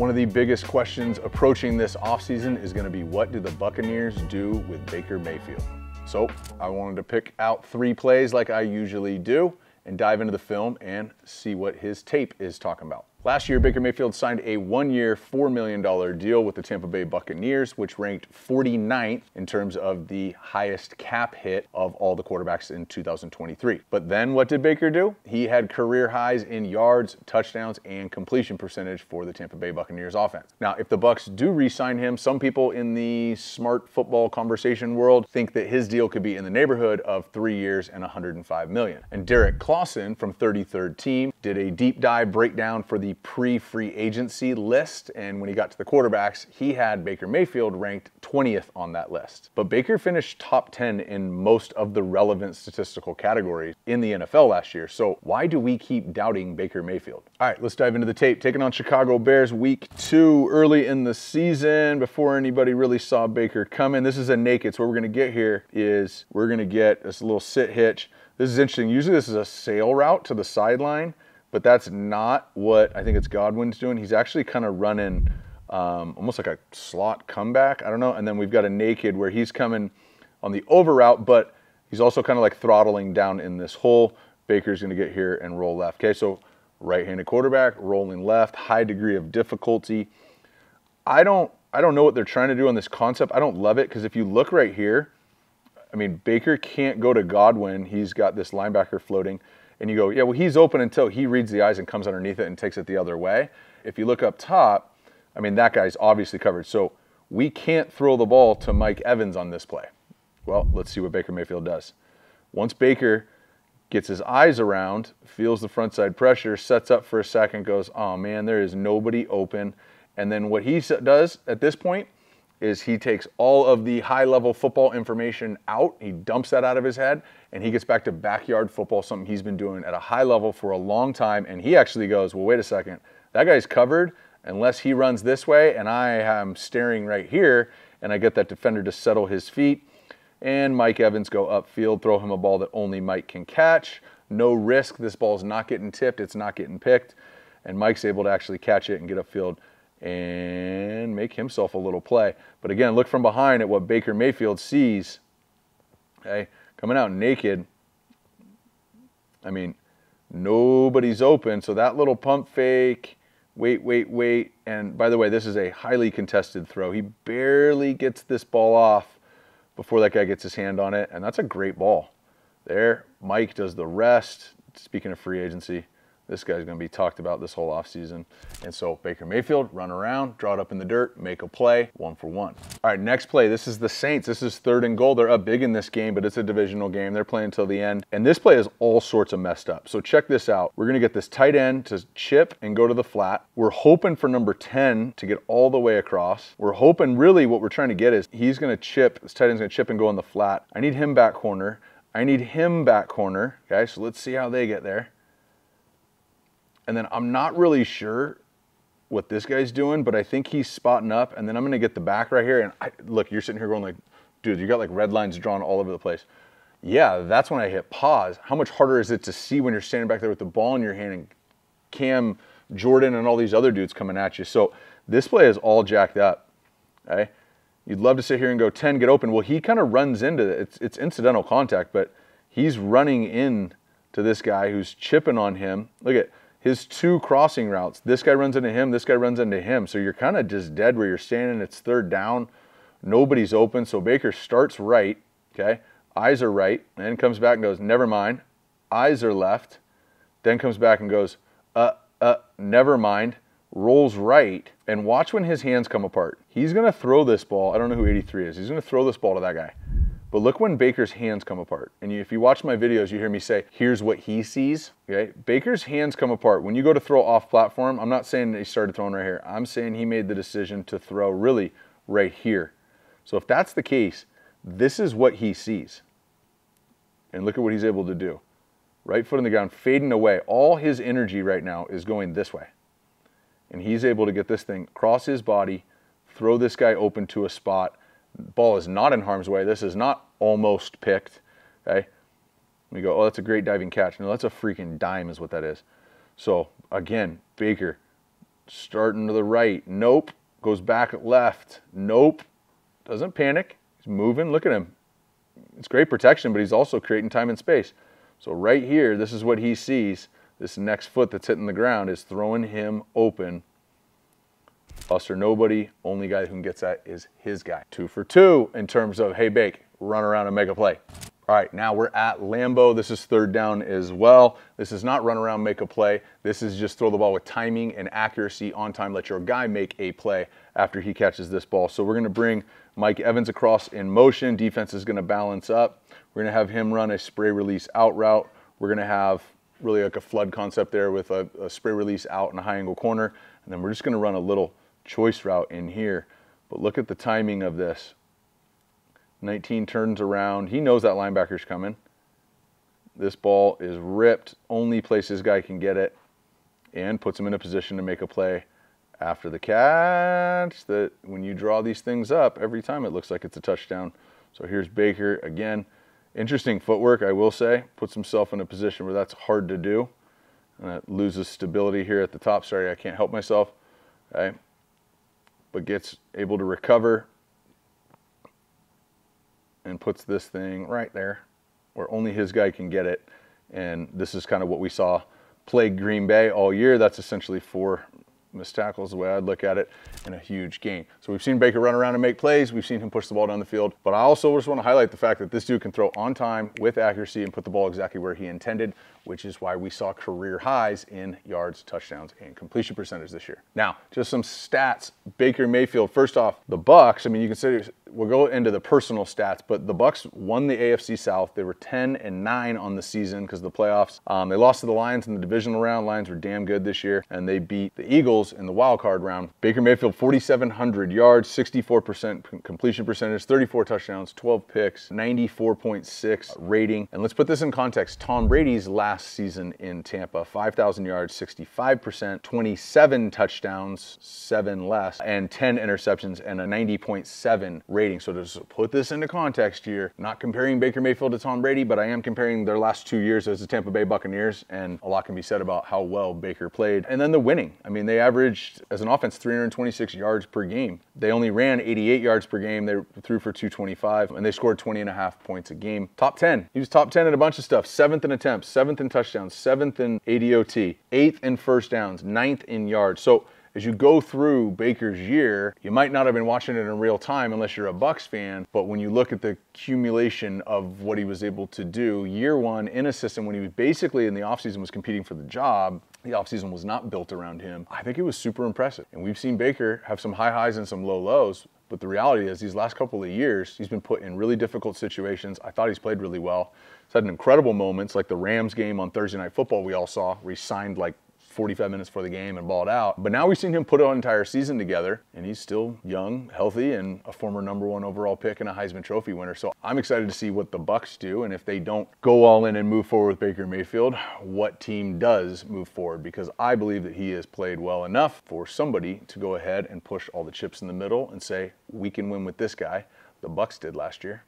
One of the biggest questions approaching this offseason is going to be what do the Buccaneers do with Baker Mayfield? So I wanted to pick out three plays like I usually do and dive into the film and see what his tape is talking about. Last year, Baker Mayfield signed a one year, $4 million deal with the Tampa Bay Buccaneers, which ranked 49th in terms of the highest cap hit of all the quarterbacks in 2023. But then what did Baker do? He had career highs in yards, touchdowns, and completion percentage for the Tampa Bay Buccaneers offense. Now, if the Bucs do re sign him, some people in the smart football conversation world think that his deal could be in the neighborhood of three years and 105 million. And Derek Clawson from 33rd Team did a deep dive breakdown for the the pre-free agency list, and when he got to the quarterbacks, he had Baker Mayfield ranked 20th on that list. But Baker finished top 10 in most of the relevant statistical categories in the NFL last year. So why do we keep doubting Baker Mayfield? All right, let's dive into the tape. Taking on Chicago Bears week two, early in the season, before anybody really saw Baker coming. This is a naked. So what we're gonna get here is we're gonna get this little sit hitch. This is interesting. Usually this is a sail route to the sideline but that's not what I think it's Godwin's doing. He's actually kind of running um, almost like a slot comeback. I don't know. And then we've got a naked where he's coming on the over route, but he's also kind of like throttling down in this hole. Baker's going to get here and roll left. Okay, so right-handed quarterback rolling left, high degree of difficulty. I don't I don't know what they're trying to do on this concept. I don't love it because if you look right here, I mean Baker can't go to Godwin. He's got this linebacker floating and you go, yeah, well, he's open until he reads the eyes and comes underneath it and takes it the other way. If you look up top, I mean, that guy's obviously covered. So we can't throw the ball to Mike Evans on this play. Well, let's see what Baker Mayfield does. Once Baker gets his eyes around, feels the front side pressure, sets up for a second, goes, oh man, there is nobody open. And then what he does at this point is he takes all of the high level football information out, he dumps that out of his head, and he gets back to backyard football, something he's been doing at a high level for a long time. And he actually goes, Well, wait a second, that guy's covered unless he runs this way, and I am staring right here, and I get that defender to settle his feet. And Mike Evans go upfield, throw him a ball that only Mike can catch. No risk. This ball's not getting tipped, it's not getting picked. And Mike's able to actually catch it and get upfield and make himself a little play. But again, look from behind at what Baker Mayfield sees. Okay, coming out naked. I mean, nobody's open. So that little pump fake, wait, wait, wait. And by the way, this is a highly contested throw. He barely gets this ball off before that guy gets his hand on it. And that's a great ball. There, Mike does the rest. Speaking of free agency, this guy's going to be talked about this whole offseason. And so Baker Mayfield, run around, draw it up in the dirt, make a play, one for one. All right, next play. This is the Saints. This is third and goal. They're up big in this game, but it's a divisional game. They're playing until the end. And this play is all sorts of messed up. So check this out. We're going to get this tight end to chip and go to the flat. We're hoping for number 10 to get all the way across. We're hoping really what we're trying to get is he's going to chip, this tight end's going to chip and go in the flat. I need him back corner. I need him back corner. Okay, so let's see how they get there. And then I'm not really sure what this guy's doing, but I think he's spotting up. And then I'm going to get the back right here. And I, look, you're sitting here going like, dude, you got like red lines drawn all over the place. Yeah, that's when I hit pause. How much harder is it to see when you're standing back there with the ball in your hand and Cam Jordan and all these other dudes coming at you? So this play is all jacked up. Okay. You'd love to sit here and go 10, get open. Well, he kind of runs into it. It's, it's incidental contact, but he's running in to this guy who's chipping on him. Look at his two crossing routes. This guy runs into him, this guy runs into him. So you're kind of just dead where you're standing. It's third down. Nobody's open. So Baker starts right, okay? Eyes are right, and then comes back and goes, never mind. Eyes are left. Then comes back and goes, uh, uh, never mind. Rolls right, and watch when his hands come apart. He's going to throw this ball. I don't know who 83 is. He's going to throw this ball to that guy. But look when Baker's hands come apart. And if you watch my videos, you hear me say, here's what he sees. Okay. Baker's hands come apart. When you go to throw off platform, I'm not saying he started throwing right here. I'm saying he made the decision to throw really right here. So if that's the case, this is what he sees. And look at what he's able to do. Right foot in the ground, fading away. All his energy right now is going this way. And he's able to get this thing cross his body, throw this guy open to a spot, ball is not in harm's way. This is not almost picked. Okay. We go, oh, that's a great diving catch. No, that's a freaking dime, is what that is. So again, Baker Starting to the right. Nope. Goes back left. Nope. Doesn't panic. He's moving. Look at him. It's great protection, but he's also creating time and space. So right here, this is what he sees. This next foot that's hitting the ground is throwing him open. Us or nobody, only guy who gets that is his guy. Two for two in terms of, hey, Bake, run around and make a play. All right, now we're at Lambeau. This is third down as well. This is not run around, make a play. This is just throw the ball with timing and accuracy on time. Let your guy make a play after he catches this ball. So we're gonna bring Mike Evans across in motion. Defense is gonna balance up. We're gonna have him run a spray release out route. We're gonna have really like a flood concept there with a, a spray release out in a high angle corner. And then we're just gonna run a little choice route in here. But look at the timing of this. 19 turns around. He knows that linebacker's coming. This ball is ripped. Only place this guy can get it and puts him in a position to make a play after the catch. That when you draw these things up, every time it looks like it's a touchdown. So here's Baker again. Interesting footwork, I will say. Puts himself in a position where that's hard to do. And loses stability here at the top. Sorry, I can't help myself. Okay. But gets able to recover, and puts this thing right there where only his guy can get it. And this is kind of what we saw plague Green Bay all year. That's essentially four missed tackles, the way I'd look at it, and a huge gain. So we've seen Baker run around and make plays. We've seen him push the ball down the field. But I also just want to highlight the fact that this dude can throw on time with accuracy and put the ball exactly where he intended, which is why we saw career highs in yards, touchdowns, and completion percentage this year. Now, just some stats. Baker Mayfield. First off, the Bucs. I mean, you consider we'll go into the personal stats, but the Bucs won the AFC South. They were 10 and 9 on the season because of the playoffs. Um, they lost to the Lions in the divisional round. Lions were damn good this year, and they beat the Eagles in the wild card round. Baker Mayfield, 4,700 yards, 64% completion percentage, 34 touchdowns, 12 picks, 94.6 rating. And let's put this in context. Tom Brady's last season in Tampa, 5,000 yards, 65%, 27 touchdowns, seven less, and 10 interceptions, and a 90.7 rating rating. So to put this into context here, not comparing Baker Mayfield to Tom Brady, but I am comparing their last two years as the Tampa Bay Buccaneers, and a lot can be said about how well Baker played. And then the winning. I mean, they averaged as an offense 326 yards per game. They only ran 88 yards per game. They threw for 225, and they scored 20 and a half points a game. Top 10. He was top 10 in a bunch of stuff. Seventh in attempts, seventh in touchdowns, seventh in ADOT, eighth in first downs, ninth in yards. So as you go through Baker's year, you might not have been watching it in real time unless you're a Bucs fan, but when you look at the accumulation of what he was able to do, year one in a system when he was basically in the offseason was competing for the job, the offseason was not built around him. I think it was super impressive. And we've seen Baker have some high highs and some low lows, but the reality is these last couple of years, he's been put in really difficult situations. I thought he's played really well. He's had incredible moments like the Rams game on Thursday Night Football we all saw, where he signed like 45 minutes for the game and balled out. But now we've seen him put an entire season together, and he's still young, healthy, and a former number one overall pick and a Heisman Trophy winner. So I'm excited to see what the Bucs do, and if they don't go all in and move forward with Baker Mayfield, what team does move forward? Because I believe that he has played well enough for somebody to go ahead and push all the chips in the middle and say we can win with this guy. The Bucs did last year.